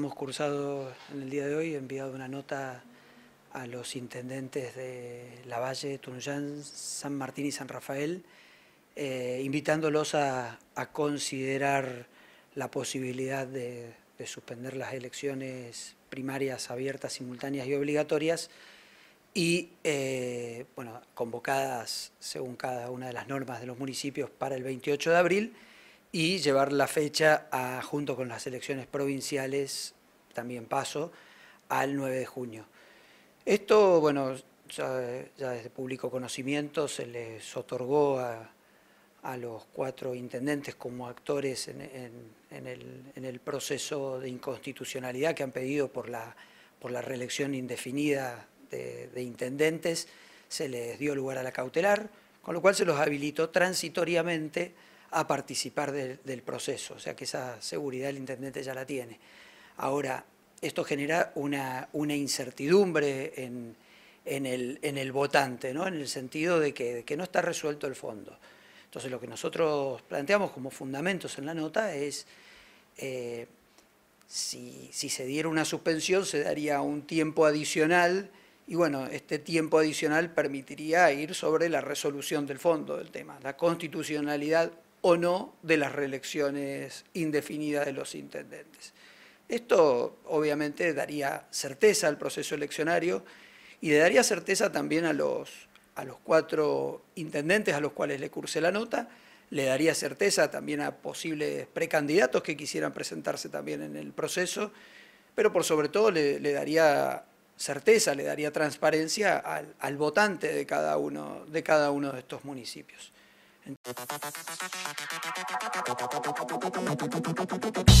Hemos cursado en el día de hoy, enviado una nota a los intendentes de Lavalle, Tunuyán, San Martín y San Rafael, eh, invitándolos a, considerar la posibilidad de, suspender las elecciones primarias abiertas, simultáneas y obligatorias y eh, bueno, convocadas según cada una de las normas de los municipios para el 28 de abril y llevar la fecha junto con las elecciones provinciales, también paso, al 9 de junio. Esto, bueno, ya, desde público conocimiento se les otorgó a, los cuatro intendentes como actores en, el, proceso de inconstitucionalidad que han pedido por la, por la reelección indefinida de, de intendentes, se les dio lugar a la cautelar, con lo cual se los habilitó transitoriamente a participar del proceso, o sea que esa seguridad el intendente ya la tiene. Ahora, esto genera una, una incertidumbre en, el, en, el, votante, ¿no? en el sentido de que, no está resuelto el fondo. Entonces lo que nosotros planteamos como fundamentos en la nota es, eh, si, si se diera una suspensión se daría un tiempo adicional y bueno, este tiempo adicional permitiría ir sobre la resolución del fondo del tema, la constitucionalidad o no de las reelecciones indefinidas de los intendentes. Esto obviamente daría certeza al proceso eleccionario y le daría certeza también a los, a los cuatro intendentes a los cuales le curse la nota, le daría certeza también a posibles precandidatos que quisieran presentarse también en el proceso, pero por sobre todo le, daría certeza, le daría transparencia al, al, votante de cada, uno, de cada uno de estos municipios. パッ!